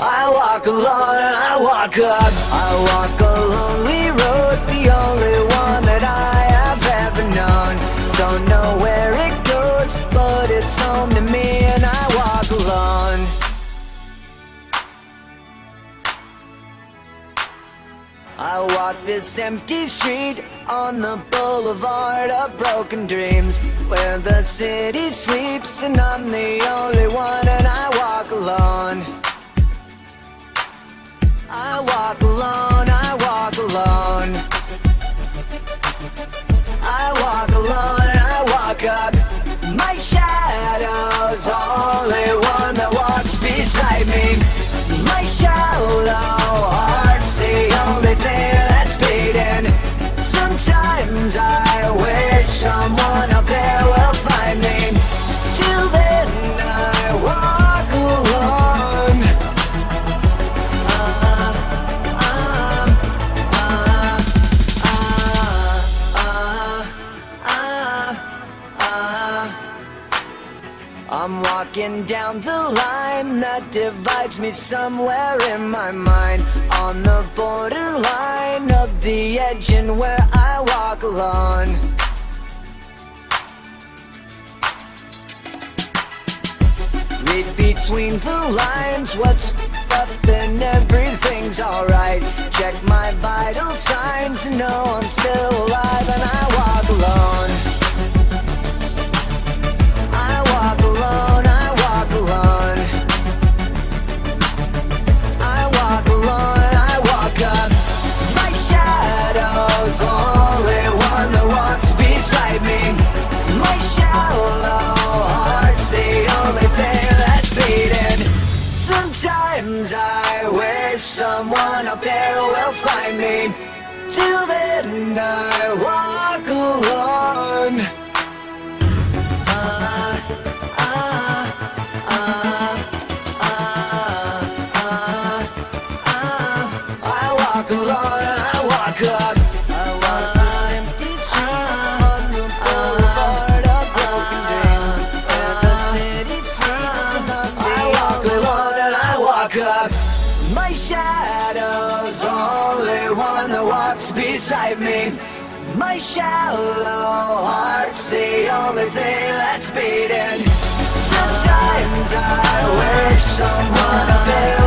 I walk alone and I walk up. I walk I walk this empty street on the boulevard of broken dreams Where the city sleeps and I'm the only one and I walk alone. I walk alone, I walk alone. I walk alone and I walk up. My shadow's only one that walks beside me. My shallow someone up there will find me. Till then I walk alone. Ah, ah, ah. I'm walking down the line that divides me somewhere in my mind. On the borderline of the edge and where I walk alone Read between the lines what's up and everything's alright. Check my vital Wish someone up there will find me Till then I walk alone Ah. I walk alone and I walk up. My shadow's only one that walks beside me. My shallow heart's the only thing that's beating. Sometimes I wish someone there will